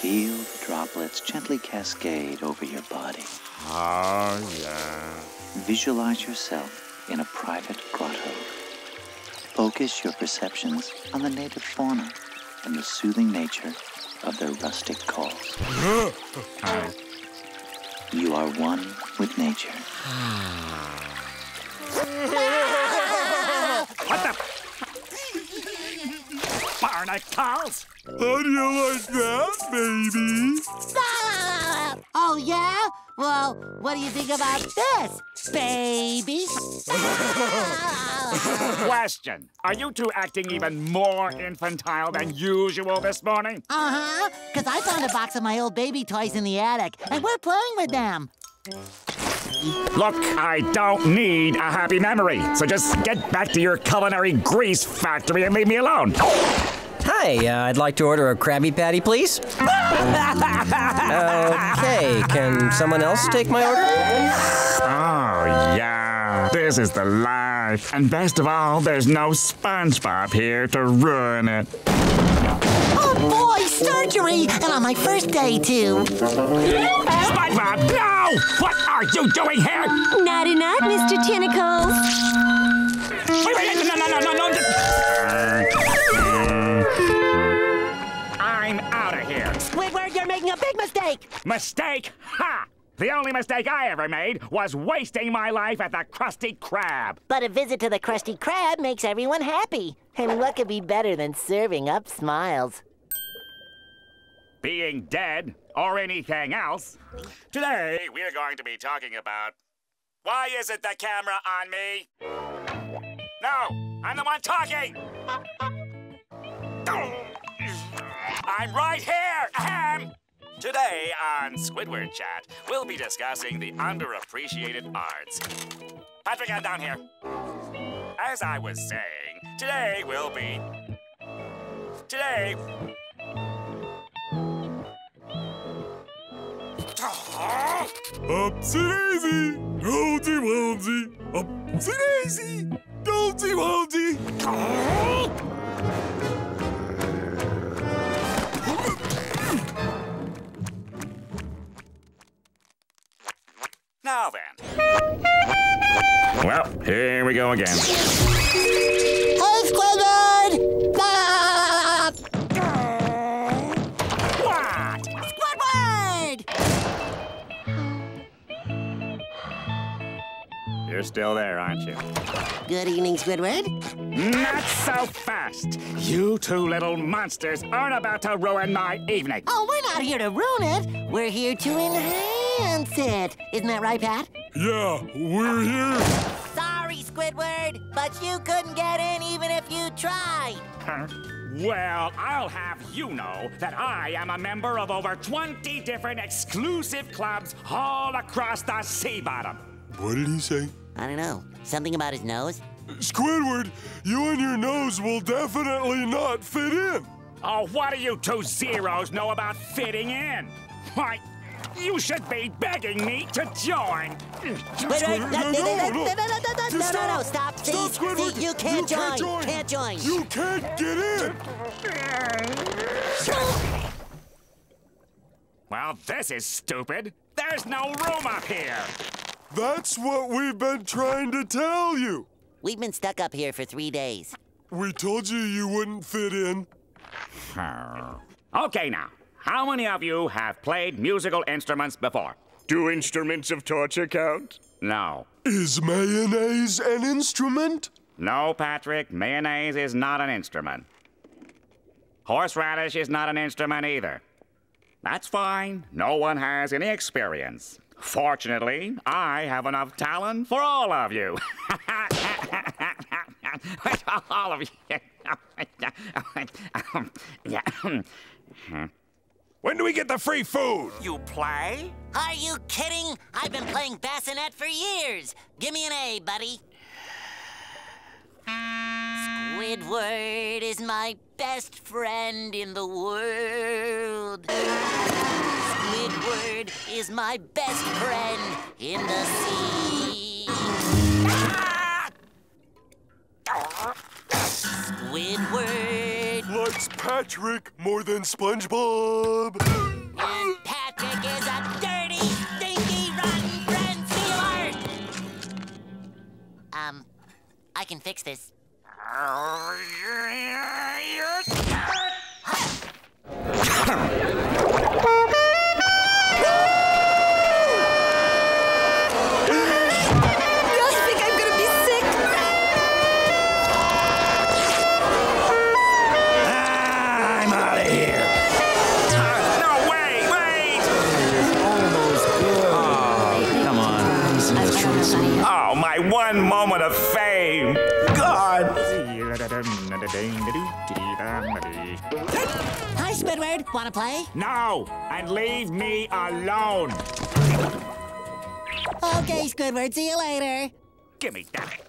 Feel the droplets gently cascade over your body. Oh, yeah. Visualize yourself in a private grotto. Focus your perceptions on the native fauna and the soothing nature of their rustic calls. You are one with nature. Ah. Barnacles? How do you like that, baby? Oh, yeah? Well, what do you think about this, baby? Question. Are you two acting even more infantile than usual this morning? Uh-huh, because I found a box of my old baby toys in the attic, and we're playing with them. Look, I don't need a happy memory, so just get back to your culinary grease factory and leave me alone. Hi, uh, I'd like to order a Krabby Patty, please. okay, can someone else take my order? Oh, yeah. This is the life. And best of all, there's no SpongeBob here to ruin it. Oh, boy, surgery! And on my first day, too. SpongeBob, no! What are you doing here? Naughty night, Mr. Tentacles. Wait, wait, no, no, no, no, no. Mistake! Mistake? Ha! The only mistake I ever made was wasting my life at the Krusty Krab. But a visit to the Krusty Krab makes everyone happy. And what could be better than serving up smiles? Being dead or anything else. Today, we're going to be talking about why isn't the camera on me? No, I'm the one talking. I'm right here. Ahem. Today on Squidward Chat, we'll be discussing the underappreciated arts. Patrick, get down here. As I was saying, today will be. Today. Upsy daisy, rollsy woolsy, upsy daisy, dolsy woolsy. Now then. Well, here we go again. Hey, Squidward! Ah! What? Squidward! You're still there, aren't you? Good evening, Squidward. Not so fast. You two little monsters aren't about to ruin my evening. Oh, we're not here to ruin it. We're here to enhance it. Isn't that right, Pat? Yeah, we're here. Sorry, Squidward, but you couldn't get in even if you tried. Huh? Well, I'll have you know that I am a member of over 20 different exclusive clubs all across the sea bottom. What did he say? I don't know. Something about his nose? Squidward, you and your nose will definitely not fit in. Oh, what do you two zeros know about fitting in? Why, you should be begging me to join. Squidward, no, no, no, no, no, no, no, no, no, no, stop, see, Stop, Squidward. see, you can't You join, can't join. can't join. You can't get in. Well, this is stupid. There's no room up here. That's what we've been trying to tell you. We've been stuck up here for three days. We told you you wouldn't fit in. Okay, now, how many of you have played musical instruments before? Do instruments of torture count? No. Is mayonnaise an instrument? No, Patrick, mayonnaise is not an instrument. Horseradish is not an instrument either. That's fine. No one has any experience. Fortunately, I have enough talent for all of you. all of you. yeah. When do we get the free food? You play? Are you kidding? I've been playing bassinet for years. Give me an A, buddy. Squidward is my best friend in the world. Squidward is my best friend in the sea. Ah! Squidward. Like It's Patrick more than SpongeBob. And Patrick is a dirty, stinky, rotten friend stealer! Um, I can fix this. Squidward. Wanna play? No, and leave me alone. Okay, Squidward. See you later. Give me that.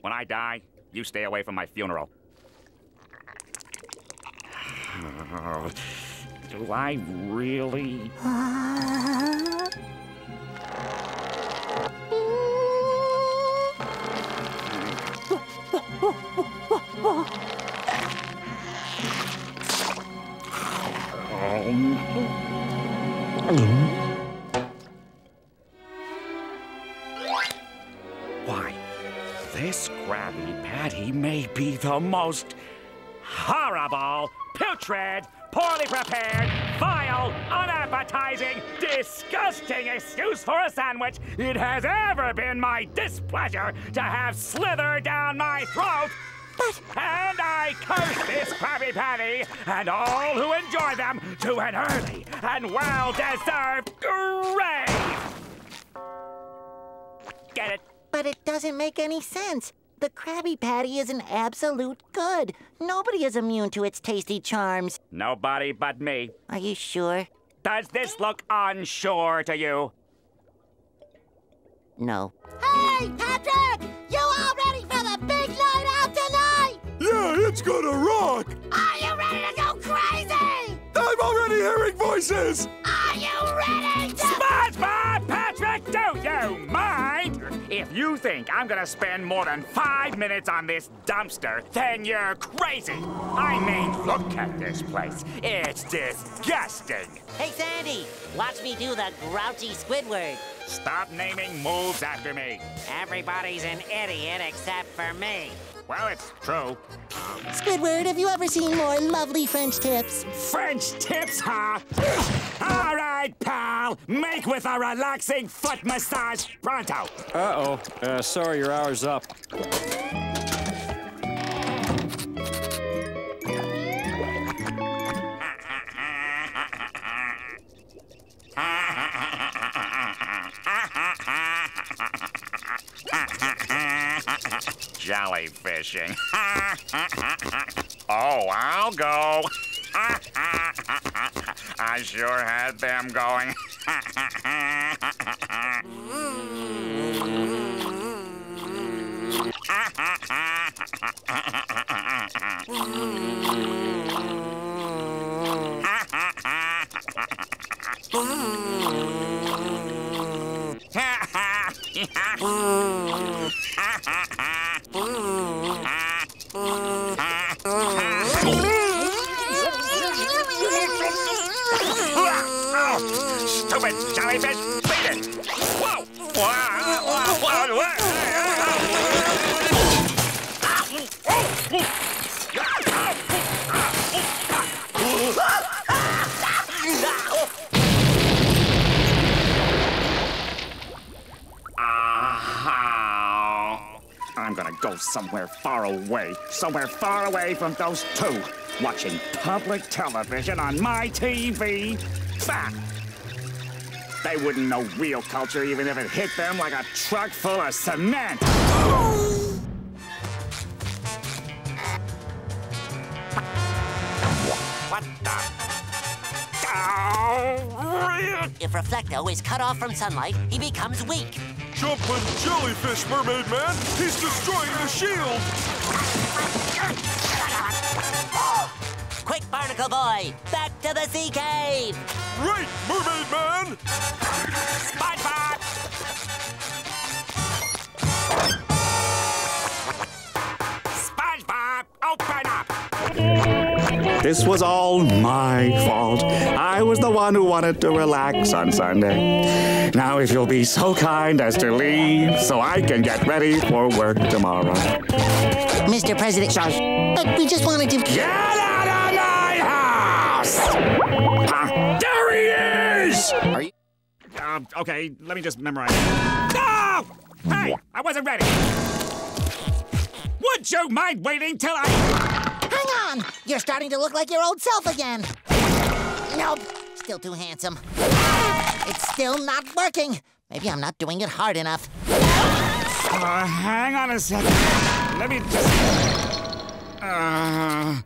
When I die, you stay away from my funeral. Do I really? Why, this Krabby Patty may be the most horrible, putrid, poorly prepared, vile, unappetizing, disgusting excuse for a sandwich it has ever been my displeasure to have slithered down my throat. And I curse this Krabby Patty and all who enjoy them to an early and well-deserved grave. Get it? But it doesn't make any sense. The Krabby Patty is an absolute good. Nobody is immune to its tasty charms. Nobody but me. Are you sure? Does this look unsure to you? No. Hey, Patrick! You all ready for the Yeah, it's gonna rock. Are you ready to go crazy? I'm already hearing voices. Are you ready to... SpongeBob Patrick, don't you mind? If you think I'm gonna spend more than five minutes on this dumpster, then you're crazy. I mean, look at this place. It's disgusting. Hey, Sandy, watch me do the grouchy Squidward. Stop naming moves after me. Everybody's an idiot except for me. Well, it's true. Squidward, have you ever seen more lovely French tips? French tips, huh? All right, pal. Make with a relaxing foot massage pronto. Uh-oh. Uh, sorry, your hour's up. Jellyfishing. oh, I'll go. I sure had them going. gonna go somewhere far away, somewhere far away from those two, watching public television on my TV. Bah! They wouldn't know real culture even if it hit them like a truck full of cement. What the? Oh, If Reflecto is cut off from sunlight, he becomes weak. Jumping jellyfish, Mermaid Man. He's destroying the shield. Quick, Barnacle Boy, back to the sea cave. Right, Mermaid Man. This was all my fault. I was the one who wanted to relax on Sunday. Now, if you'll be so kind as to leave so I can get ready for work tomorrow. Mr. President, but we just wanted to. Get out of my house! There he is! Are you? Uh, okay, let me just memorize. No! Hey, I wasn't ready. Would you mind waiting till I? Hang on! You're starting to look like your old self again. Nope, still too handsome. It's still not working. Maybe I'm not doing it hard enough. Uh, hang on a second. Let me just. Uh.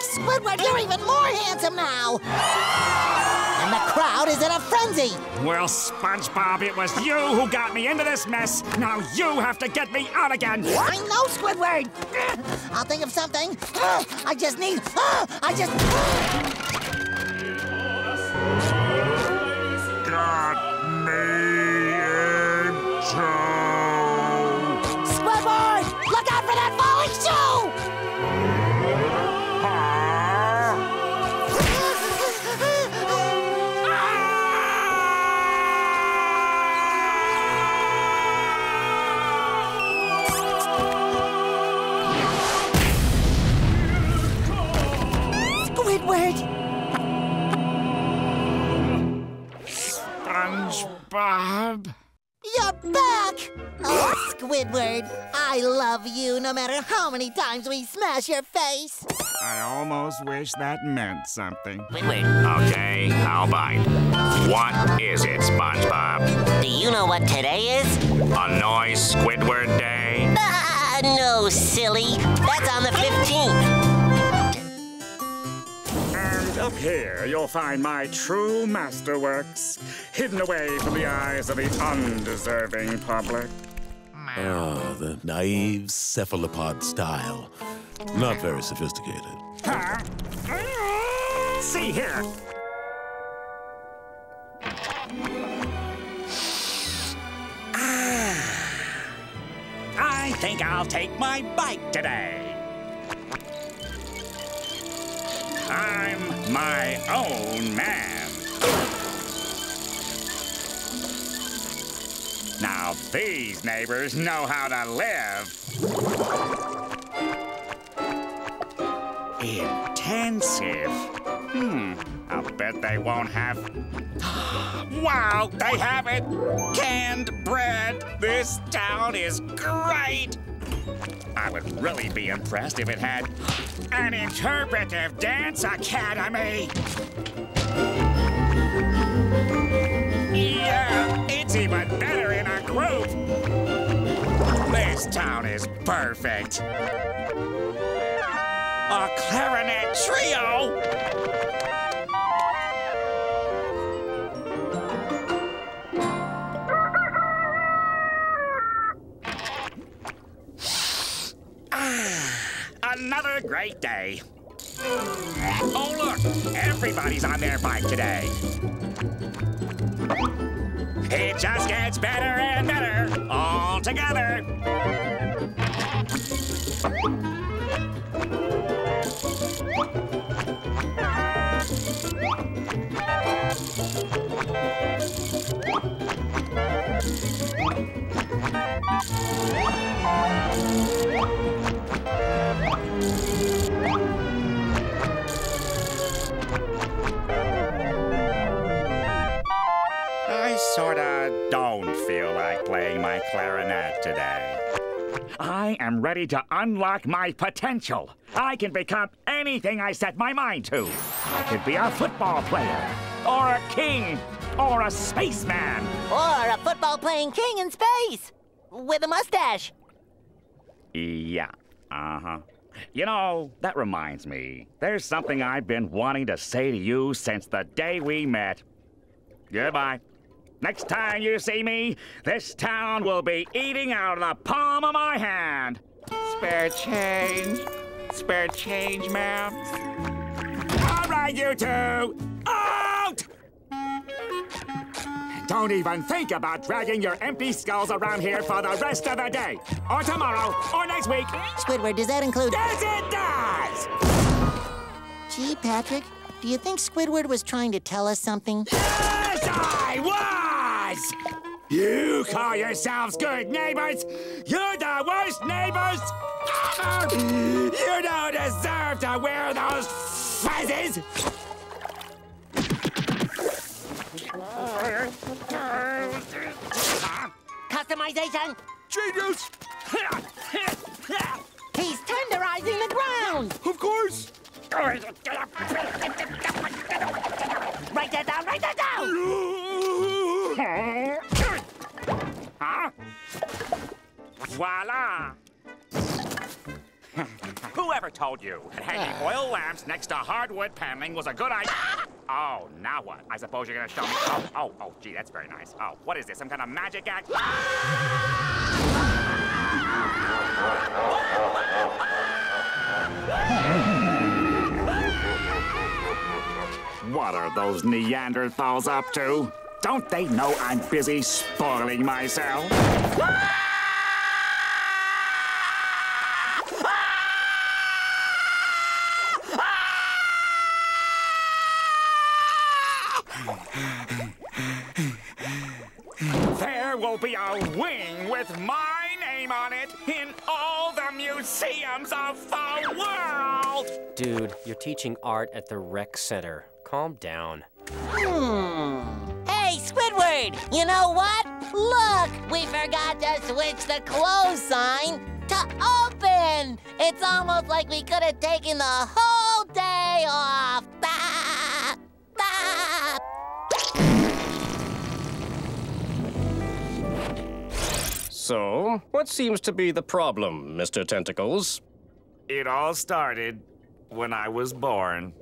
Squidward, you're even more handsome now! And the crowd is in a frenzy! Well, SpongeBob, it was you who got me into this mess. Now you have to get me out again. I know, Squidward! I'll think of something. I just need. I just. Squidward, I love you no matter how many times we smash your face. I almost wish that meant something. Squidward, Okay, I'll bite. What is it, SpongeBob? do you know what today is? Annoy Squidward Day? Ah, no, silly. That's on the 15th. And up here, you'll find my true masterworks, hidden away from the eyes of the undeserving public. Ah, the naive cephalopod style. Not very sophisticated. See here. Ah. I think I'll take my bike today. I'm my own man. Now these neighbors know how to live. Intensive. Hmm. I'll bet they won't have. wow, they have it! Canned bread! This town is great! I would really be impressed if it had an interpretive dance academy. It's even better in a group. This town is perfect. A clarinet trio? Ah, another great day. Oh, look, everybody's on their bike today. It just gets better and better all together. Clarinet today. I am ready to unlock my potential. I can become anything I set my mind to. I could be a football player, or a king, or a spaceman. Or a football playing king in space with a mustache. Yeah, uh huh. You know, that reminds me. There's something I've been wanting to say to you since the day we met. Goodbye. Next time you see me, this town will be eating out of the palm of my hand. Spare change. Spare change, ma'am. All right, you two, out! Don't even think about dragging your empty skulls around here for the rest of the day, or tomorrow, or next week. Squidward, does that include... Yes, it does! Gee, Patrick, do you think Squidward was trying to tell us something? Yes, I was! You call yourselves good neighbors? You're the worst neighbors! ever! You don't deserve to wear those fezzes! Customization! Genius! He's tenderizing the ground! Of course! Write that down, write that down! Huh? Voila! Whoever told you that hanging ah. oil lamps next to hardwood paneling was a good idea? Oh, now what? I suppose you're gonna show me. Oh, oh, oh, gee, that's very nice. Oh, what is this? Some kind of magic act? What are those Neanderthals up to? Don't they know I'm busy spoiling myself? There will be a wing with my name on it in all the museums of the world! Dude, you're teaching art at the rec center. Calm down. Hmm. Hey, You know what? Look! We forgot to switch the close sign to open! It's almost like we could have taken the whole day off! Bah! Bah! So, what seems to be the problem, Mr. Tentacles? It all started when I was born.